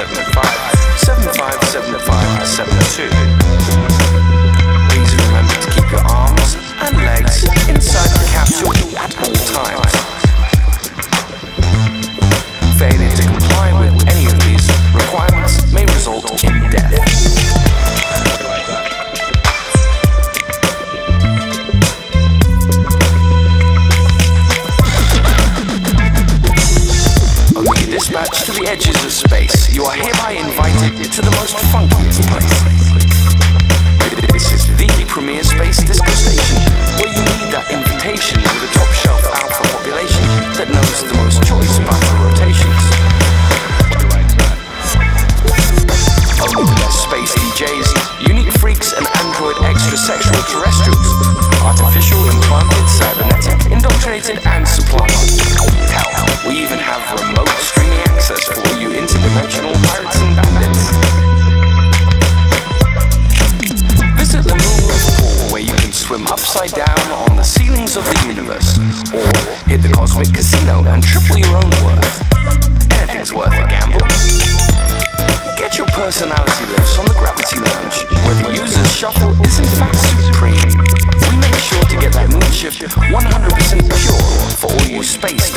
75, Please remember to keep your arms and legs inside the capsule at all times. Failure to comply with any of these requirements edges of space, you are hereby invited to the most funkiest place. This is the premier space disco station, where you need that invitation with a top shelf alpha population that knows the most choice battle rotations. Only the best space DJs, unique freaks and android extrasexual terrestrials, artificial implanted, cybernetic, indoctrinated and supplanted. Swim upside down on the ceilings of the universe, or hit the cosmic casino and triple your own worth. Anything's worth a gamble. Get your personality lifts on the Gravity Lounge, where the user's shuffle is in fact supreme. We make sure to get that moon shift 100% pure for all you space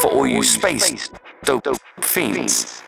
for all you space dope fiends.